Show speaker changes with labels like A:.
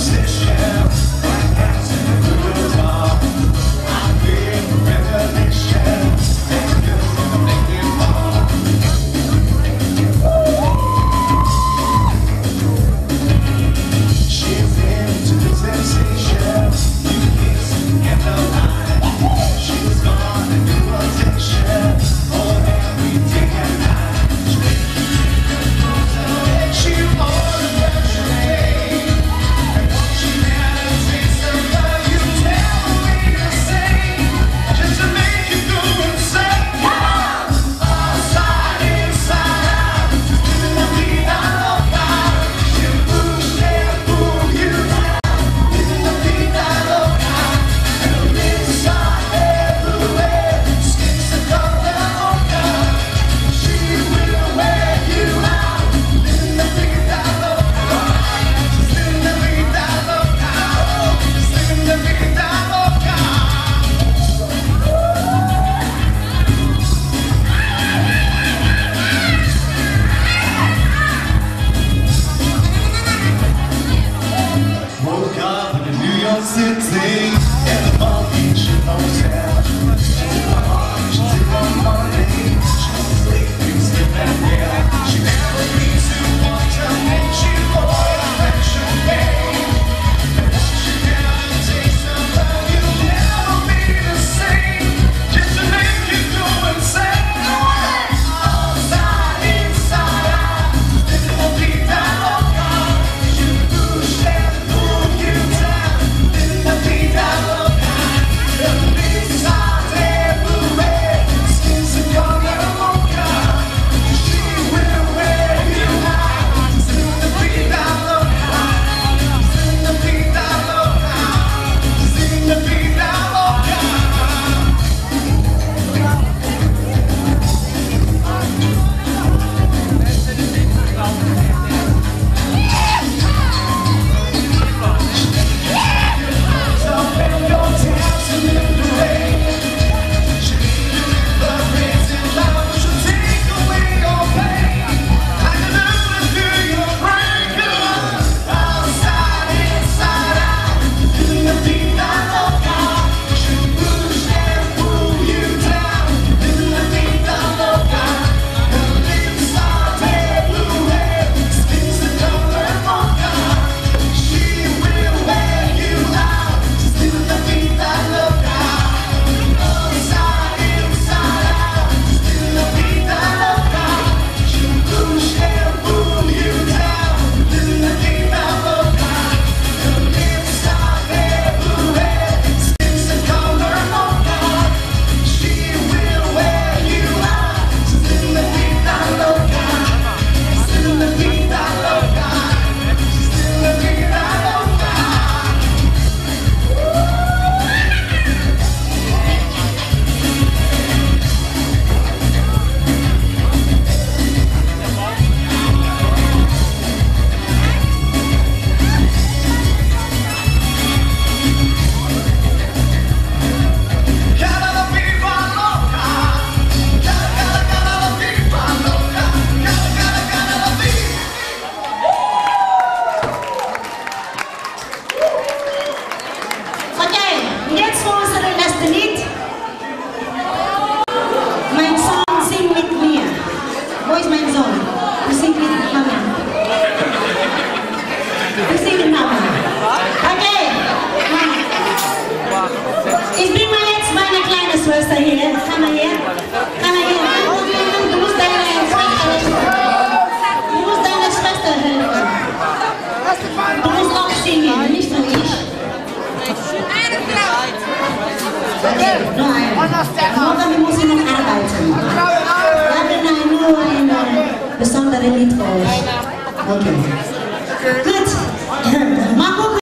A: Resist And the
B: monkey should Nein. Morgen muss ich noch arbeiten. Ich habe eine neue, besondere Lied für. Okay. Good.